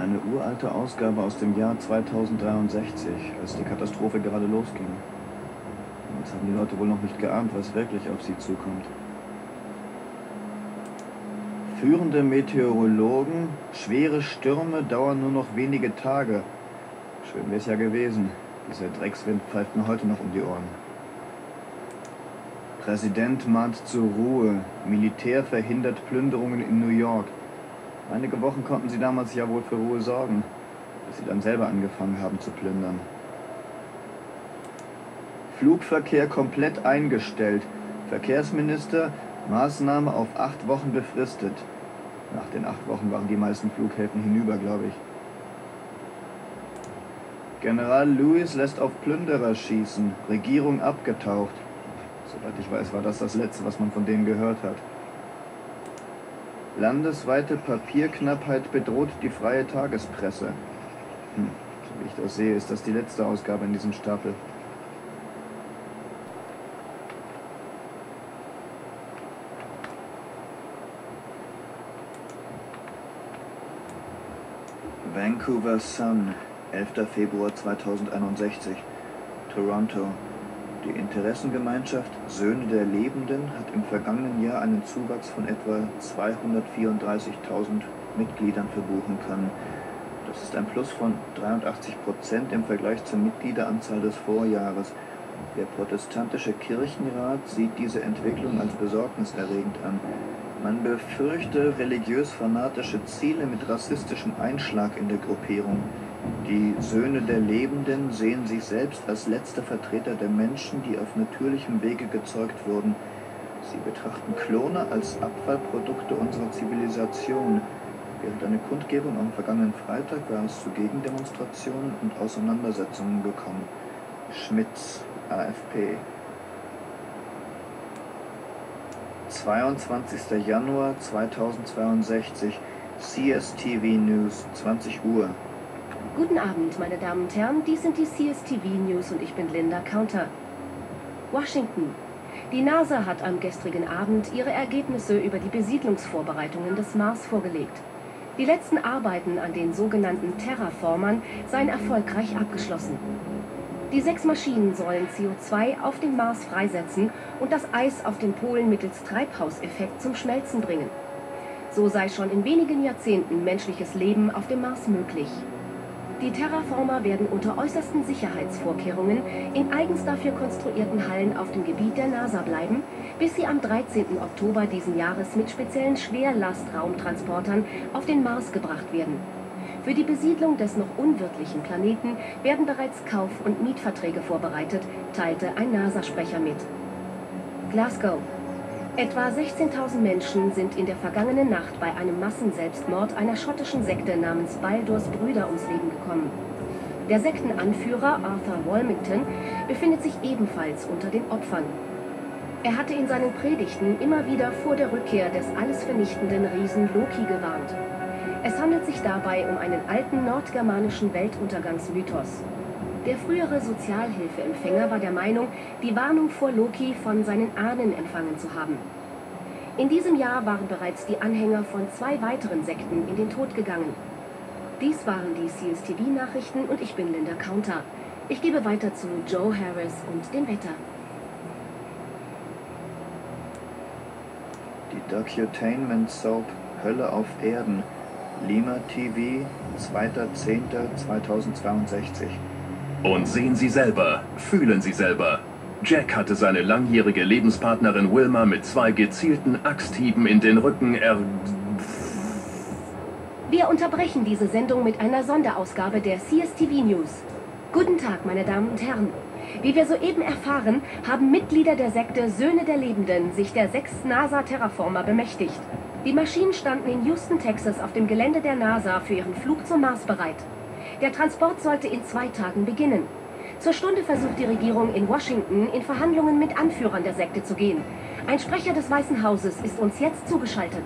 Eine uralte Ausgabe aus dem Jahr 2063, als die Katastrophe gerade losging. Jetzt haben die Leute wohl noch nicht geahnt, was wirklich auf sie zukommt. Führende Meteorologen, schwere Stürme dauern nur noch wenige Tage. Schön wäre es ja gewesen. Dieser Dreckswind pfeift mir heute noch um die Ohren. Präsident mahnt zur Ruhe. Militär verhindert Plünderungen in New York. Einige Wochen konnten sie damals ja wohl für Ruhe sorgen, bis sie dann selber angefangen haben zu plündern. Flugverkehr komplett eingestellt. Verkehrsminister, Maßnahme auf acht Wochen befristet. Nach den acht Wochen waren die meisten Flughäfen hinüber, glaube ich. General Lewis lässt auf Plünderer schießen. Regierung abgetaucht. Soweit ich weiß, war das das Letzte, was man von denen gehört hat. Landesweite Papierknappheit bedroht die freie Tagespresse. Hm, so wie ich das sehe, ist das die letzte Ausgabe in diesem Stapel. Vancouver Sun, 11. Februar 2061, Toronto. Die Interessengemeinschaft Söhne der Lebenden hat im vergangenen Jahr einen Zuwachs von etwa 234.000 Mitgliedern verbuchen können. Das ist ein Plus von 83 Prozent im Vergleich zur Mitgliederanzahl des Vorjahres. Der protestantische Kirchenrat sieht diese Entwicklung als besorgniserregend an. Man befürchte religiös-fanatische Ziele mit rassistischem Einschlag in der Gruppierung. Die Söhne der Lebenden sehen sich selbst als letzte Vertreter der Menschen, die auf natürlichem Wege gezeugt wurden. Sie betrachten Klone als Abfallprodukte unserer Zivilisation. Während einer Kundgebung am vergangenen Freitag war es zu Gegendemonstrationen und Auseinandersetzungen gekommen. Schmitz, AFP. 22. Januar 2062, CSTV News, 20 Uhr. Guten Abend, meine Damen und Herren. Dies sind die CSTV News und ich bin Linda Counter. Washington. Die NASA hat am gestrigen Abend ihre Ergebnisse über die Besiedlungsvorbereitungen des Mars vorgelegt. Die letzten Arbeiten an den sogenannten Terraformern seien erfolgreich abgeschlossen. Die sechs Maschinen sollen CO2 auf dem Mars freisetzen und das Eis auf den Polen mittels Treibhauseffekt zum Schmelzen bringen. So sei schon in wenigen Jahrzehnten menschliches Leben auf dem Mars möglich. Die Terraformer werden unter äußersten Sicherheitsvorkehrungen in eigens dafür konstruierten Hallen auf dem Gebiet der NASA bleiben, bis sie am 13. Oktober diesen Jahres mit speziellen Schwerlastraumtransportern auf den Mars gebracht werden. Für die Besiedlung des noch unwirtlichen Planeten werden bereits Kauf- und Mietverträge vorbereitet, teilte ein NASA-Sprecher mit. Glasgow. Etwa 16.000 Menschen sind in der vergangenen Nacht bei einem Massenselbstmord einer schottischen Sekte namens Baldurs Brüder ums Leben gekommen. Der Sektenanführer Arthur Walmington befindet sich ebenfalls unter den Opfern. Er hatte in seinen Predigten immer wieder vor der Rückkehr des alles vernichtenden Riesen Loki gewarnt. Es handelt sich dabei um einen alten nordgermanischen Weltuntergangsmythos. Der frühere Sozialhilfeempfänger war der Meinung, die Warnung vor Loki von seinen Ahnen empfangen zu haben. In diesem Jahr waren bereits die Anhänger von zwei weiteren Sekten in den Tod gegangen. Dies waren die CSTV-Nachrichten und ich bin Linda Counter. Ich gebe weiter zu Joe Harris und dem Wetter. Die Docutainment Soap Hölle auf Erden, Lima TV, 2.10.2062. Und sehen Sie selber, fühlen Sie selber. Jack hatte seine langjährige Lebenspartnerin Wilma mit zwei gezielten Axthieben in den Rücken er... Wir unterbrechen diese Sendung mit einer Sonderausgabe der CSTV News. Guten Tag, meine Damen und Herren. Wie wir soeben erfahren, haben Mitglieder der Sekte Söhne der Lebenden sich der sechs NASA-Terraformer bemächtigt. Die Maschinen standen in Houston, Texas auf dem Gelände der NASA für ihren Flug zum Mars bereit. Der Transport sollte in zwei Tagen beginnen. Zur Stunde versucht die Regierung in Washington in Verhandlungen mit Anführern der Sekte zu gehen. Ein Sprecher des Weißen Hauses ist uns jetzt zugeschaltet.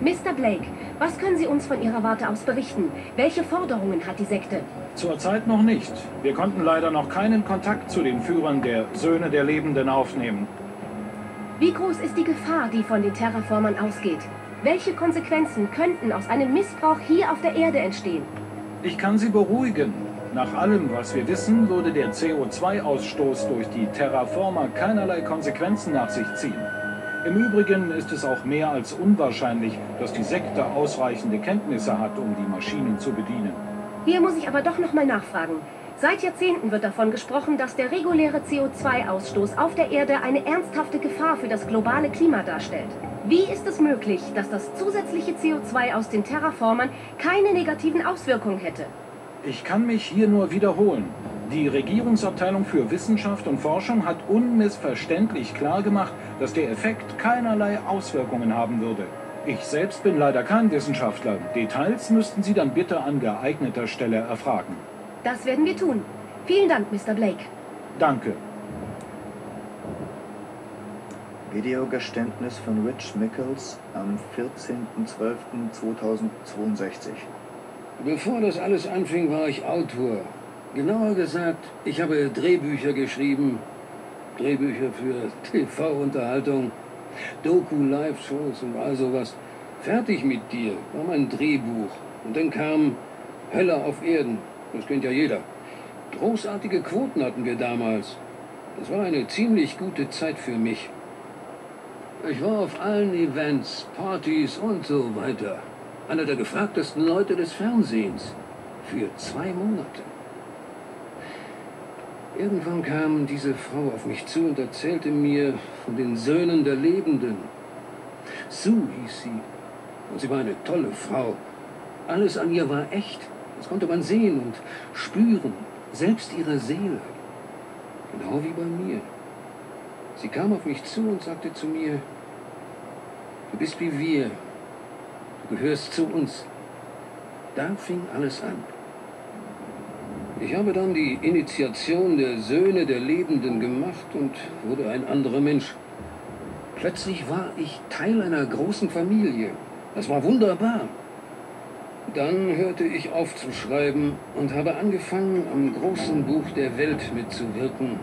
Mr. Blake, was können Sie uns von Ihrer Warte aus berichten? Welche Forderungen hat die Sekte? Zurzeit noch nicht. Wir konnten leider noch keinen Kontakt zu den Führern der Söhne der Lebenden aufnehmen. Wie groß ist die Gefahr, die von den Terraformern ausgeht? Welche Konsequenzen könnten aus einem Missbrauch hier auf der Erde entstehen? Ich kann Sie beruhigen. Nach allem, was wir wissen, würde der CO2-Ausstoß durch die Terraformer keinerlei Konsequenzen nach sich ziehen. Im Übrigen ist es auch mehr als unwahrscheinlich, dass die Sekte ausreichende Kenntnisse hat, um die Maschinen zu bedienen. Hier muss ich aber doch noch mal nachfragen. Seit Jahrzehnten wird davon gesprochen, dass der reguläre CO2-Ausstoß auf der Erde eine ernsthafte Gefahr für das globale Klima darstellt. Wie ist es möglich, dass das zusätzliche CO2 aus den Terraformern keine negativen Auswirkungen hätte? Ich kann mich hier nur wiederholen. Die Regierungsabteilung für Wissenschaft und Forschung hat unmissverständlich klargemacht, dass der Effekt keinerlei Auswirkungen haben würde. Ich selbst bin leider kein Wissenschaftler. Details müssten Sie dann bitte an geeigneter Stelle erfragen. Das werden wir tun. Vielen Dank, Mr. Blake. Danke. Videogeständnis von Rich Mickels am 14.12.2062. Bevor das alles anfing, war ich Autor. Genauer gesagt, ich habe Drehbücher geschrieben. Drehbücher für TV-Unterhaltung, Doku-Live-Shows und all sowas. Fertig mit dir war mein Drehbuch. Und dann kam Hölle auf Erden. Das kennt ja jeder. Großartige Quoten hatten wir damals. Das war eine ziemlich gute Zeit für mich. Ich war auf allen Events, Partys und so weiter. Einer der gefragtesten Leute des Fernsehens. Für zwei Monate. Irgendwann kam diese Frau auf mich zu und erzählte mir von den Söhnen der Lebenden. Sue hieß sie. Und sie war eine tolle Frau. Alles an ihr war echt. Das konnte man sehen und spüren, selbst ihre Seele. Genau wie bei mir. Sie kam auf mich zu und sagte zu mir, du bist wie wir, du gehörst zu uns. Da fing alles an. Ich habe dann die Initiation der Söhne der Lebenden gemacht und wurde ein anderer Mensch. Plötzlich war ich Teil einer großen Familie. Das war wunderbar. Dann hörte ich auf zu schreiben und habe angefangen, am großen Buch der Welt mitzuwirken.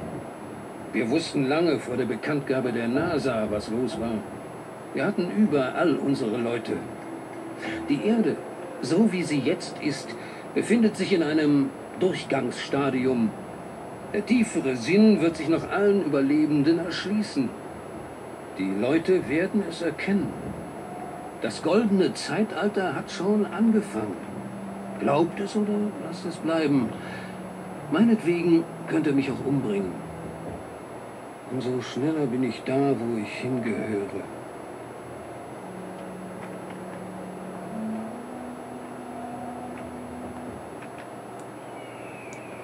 Wir wussten lange vor der Bekanntgabe der NASA, was los war. Wir hatten überall unsere Leute. Die Erde, so wie sie jetzt ist, befindet sich in einem Durchgangsstadium. Der tiefere Sinn wird sich noch allen Überlebenden erschließen. Die Leute werden es erkennen. Das goldene Zeitalter hat schon angefangen. Glaubt es oder lasst es bleiben. Meinetwegen könnt ihr mich auch umbringen. Umso schneller bin ich da, wo ich hingehöre.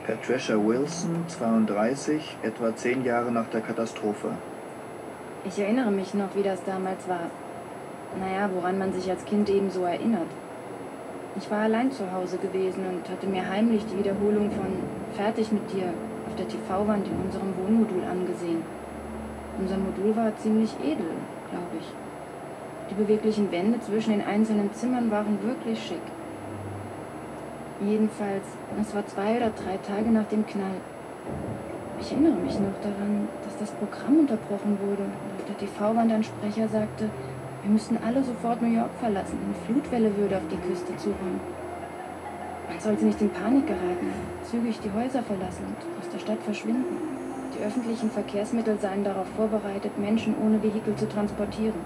Patricia Wilson, 32, etwa zehn Jahre nach der Katastrophe. Ich erinnere mich noch, wie das damals war. Naja, woran man sich als Kind eben so erinnert. Ich war allein zu Hause gewesen und hatte mir heimlich die Wiederholung von Fertig mit dir auf der TV-Wand in unserem Wohnmodul angesehen. Unser Modul war ziemlich edel, glaube ich. Die beweglichen Wände zwischen den einzelnen Zimmern waren wirklich schick. Jedenfalls, es war zwei oder drei Tage nach dem Knall. Ich erinnere mich noch daran, dass das Programm unterbrochen wurde und auf der TV-Wand ein Sprecher sagte, wir müssten alle sofort New York verlassen. Eine Flutwelle würde auf die Küste zukommen. Man sollte nicht in Panik geraten, zügig die Häuser verlassen und aus der Stadt verschwinden. Die öffentlichen Verkehrsmittel seien darauf vorbereitet, Menschen ohne Vehikel zu transportieren.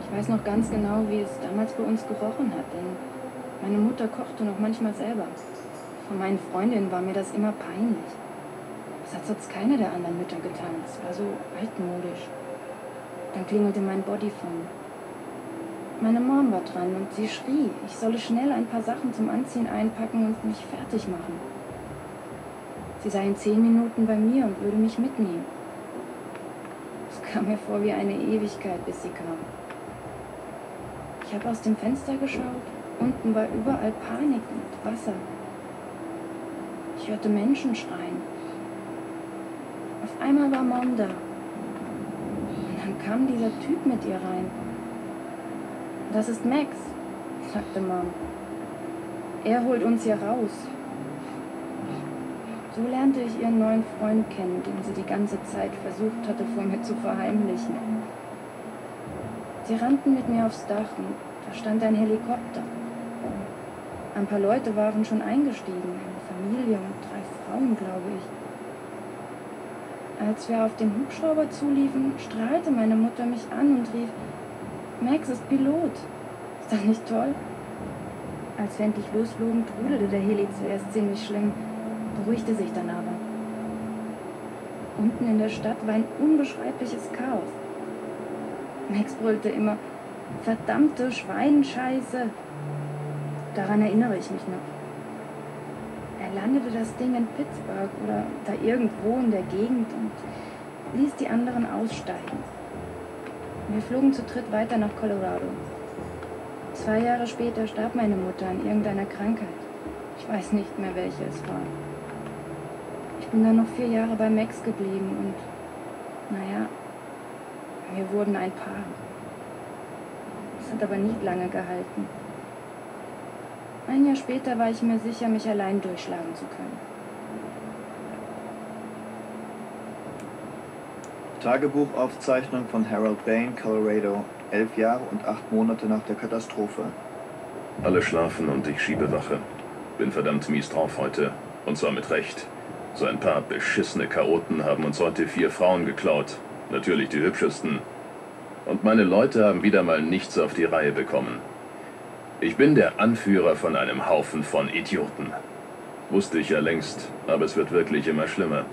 Ich weiß noch ganz genau, wie es damals bei uns gerochen hat, denn meine Mutter kochte noch manchmal selber. Von meinen Freundinnen war mir das immer peinlich. Das hat sonst keiner der anderen Mütter getan. Es war so altmodisch. Dann klingelte mein Bodyphone. Meine Mom war dran und sie schrie, ich solle schnell ein paar Sachen zum Anziehen einpacken und mich fertig machen. Sie sei in zehn Minuten bei mir und würde mich mitnehmen. Es kam mir vor wie eine Ewigkeit, bis sie kam. Ich habe aus dem Fenster geschaut. Unten war überall Panik und Wasser. Ich hörte Menschen schreien. Auf einmal war Mom da kam dieser Typ mit ihr rein. Das ist Max, sagte Mom. Er holt uns hier raus. So lernte ich ihren neuen Freund kennen, den sie die ganze Zeit versucht hatte, vor mir zu verheimlichen. Sie rannten mit mir aufs Dach und da stand ein Helikopter. Ein paar Leute waren schon eingestiegen, eine Familie und drei Frauen, glaube ich. Als wir auf den Hubschrauber zuliefen, strahlte meine Mutter mich an und rief, Max ist Pilot. Ist das nicht toll? Als wir endlich losflogen, trudelte der Heli zuerst ziemlich schlimm, beruhigte sich dann aber. Unten in der Stadt war ein unbeschreibliches Chaos. Max brüllte immer, verdammte Schweinscheiße. Daran erinnere ich mich noch. Er landete das Ding in Pittsburgh oder da irgendwo in der Gegend und ließ die anderen aussteigen. Wir flogen zu dritt weiter nach Colorado. Zwei Jahre später starb meine Mutter an irgendeiner Krankheit. Ich weiß nicht mehr, welche es war. Ich bin dann noch vier Jahre bei Max geblieben und, naja, wir wurden ein Paar. Es hat aber nicht lange gehalten. Ein Jahr später war ich mir sicher, mich allein durchschlagen zu können. Tagebuchaufzeichnung von Harold Bain, Colorado, elf Jahre und acht Monate nach der Katastrophe. Alle schlafen und ich schiebe Wache. Bin verdammt mies drauf heute. Und zwar mit Recht. So ein paar beschissene Chaoten haben uns heute vier Frauen geklaut. Natürlich die hübschesten. Und meine Leute haben wieder mal nichts auf die Reihe bekommen. Ich bin der Anführer von einem Haufen von Idioten. Wusste ich ja längst, aber es wird wirklich immer schlimmer.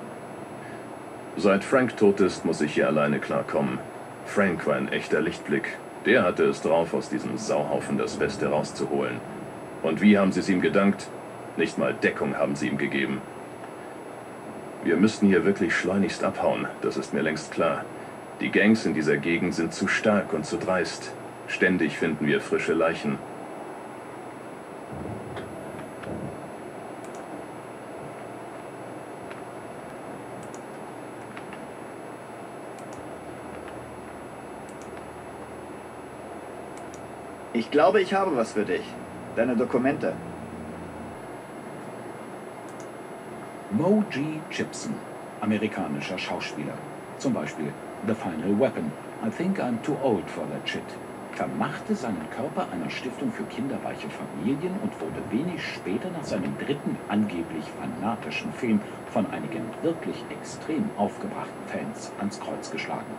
Seit Frank tot ist, muss ich hier alleine klarkommen. Frank war ein echter Lichtblick. Der hatte es drauf, aus diesem Sauhaufen das Beste rauszuholen. Und wie haben sie es ihm gedankt? Nicht mal Deckung haben sie ihm gegeben. Wir müssten hier wirklich schleunigst abhauen, das ist mir längst klar. Die Gangs in dieser Gegend sind zu stark und zu dreist. Ständig finden wir frische Leichen. Ich glaube, ich habe was für dich. Deine Dokumente. Mo G. Gibson, amerikanischer Schauspieler. Zum Beispiel The Final Weapon, I Think I'm Too Old for That Shit. Vermachte seinen Körper einer Stiftung für kinderreiche Familien und wurde wenig später nach seinem dritten angeblich fanatischen Film von einigen wirklich extrem aufgebrachten Fans ans Kreuz geschlagen.